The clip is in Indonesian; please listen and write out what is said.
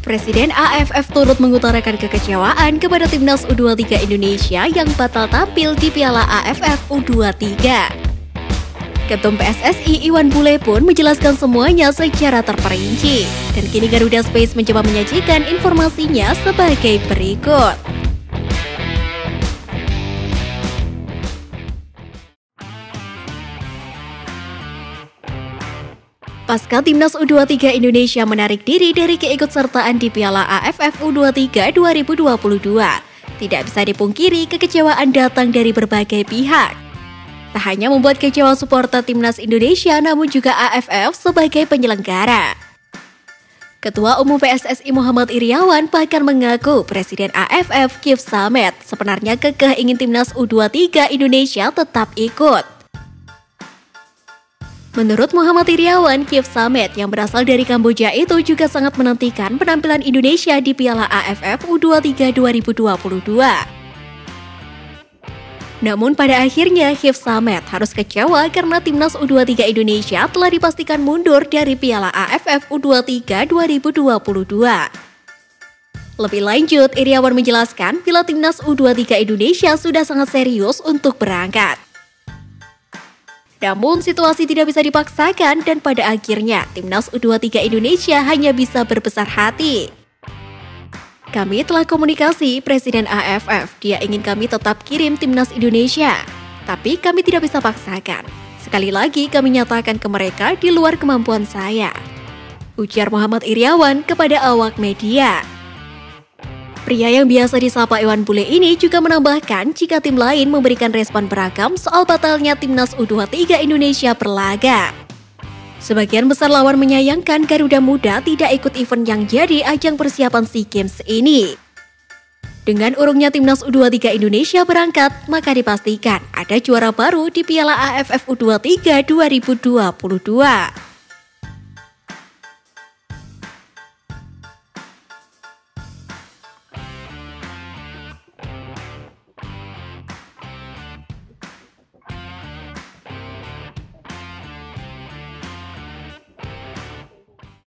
Presiden AFF turut mengutarakan kekecewaan kepada timnas U23 Indonesia yang batal tampil di Piala AFF U23. Ketum PSSI Iwan Bule pun menjelaskan semuanya secara terperinci. Dan kini Garuda Space mencoba menyajikan informasinya sebagai berikut. Pasca timnas U23 Indonesia menarik diri dari keikutsertaan di Piala AFF U23 2022, tidak bisa dipungkiri kekecewaan datang dari berbagai pihak. Tak hanya membuat kecewa supporter timnas Indonesia, namun juga AFF sebagai penyelenggara. Ketua Umum PSSI Muhammad Iriawan bahkan mengaku Presiden AFF Kif Samet sebenarnya kekeh ingin timnas U23 Indonesia tetap ikut. Menurut Muhammad Iriawan, Kiev Samet yang berasal dari Kamboja itu juga sangat menantikan penampilan Indonesia di Piala AFF U23 2022. Namun pada akhirnya Kiev Samet harus kecewa karena timnas U23 Indonesia telah dipastikan mundur dari Piala AFF U23 2022. Lebih lanjut, Iriawan menjelaskan bila timnas U23 Indonesia sudah sangat serius untuk berangkat. Namun situasi tidak bisa dipaksakan dan pada akhirnya timnas U23 Indonesia hanya bisa berbesar hati. Kami telah komunikasi Presiden AFF, dia ingin kami tetap kirim timnas Indonesia. Tapi kami tidak bisa paksakan. Sekali lagi kami nyatakan ke mereka di luar kemampuan saya. Ujar Muhammad Iriawan kepada awak media. Pria yang biasa disapa Iwan Bule ini juga menambahkan jika tim lain memberikan respon beragam soal batalnya timnas U23 Indonesia berlaga. Sebagian besar lawan menyayangkan Garuda Muda tidak ikut event yang jadi ajang persiapan SEA Games ini. Dengan urungnya timnas U23 Indonesia berangkat, maka dipastikan ada juara baru di Piala AFF U23 2022.